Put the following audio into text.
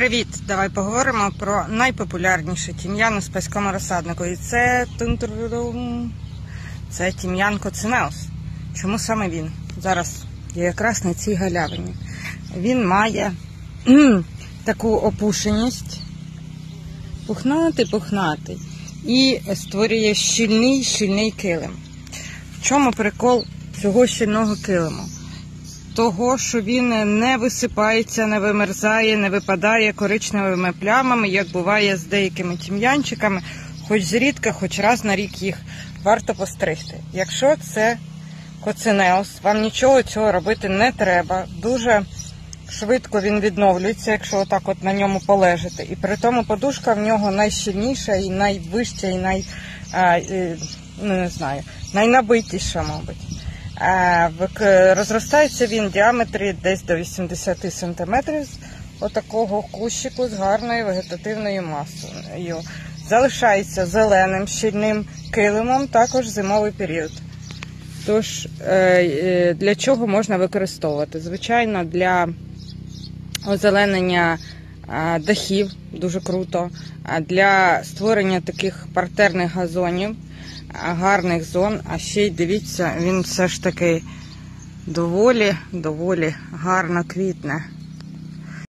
Привіт! Давай поговоримо про найпопулярніший тім'ян у спаському розсаднику. І це це тім'ян Коцинеус. Чому саме він? Зараз я якраз на цій галявині. Він має таку опушеність, пухнатий, пухнатий, і створює щільний щільний килим. В чому прикол цього щільного килиму? Того, що він не висипається, не вимерзає, не випадає коричневими плямами, як буває з деякими тім'янчиками, хоч зрідка, хоч раз на рік їх варто постригти. Якщо це коцинеус, вам нічого цього робити не треба. Дуже швидко він відновлюється, якщо отак от на ньому полежати. І при тому подушка в нього найщільніша і найвища, і най, а, і, ну, не знаю, найнабитіша, мабуть. Розростається він в діаметрі десь до 80 см з отакого кущику з гарною вегетативною масою. Залишається зеленим щільним килимом також зимовий період. Тож, е, е, для чого можна використовувати? Звичайно, для озеленення дахів дуже круто, для створення таких партерних газонів гарних зон. А ще й дивіться, він все ж таки доволі, доволі гарно квітне.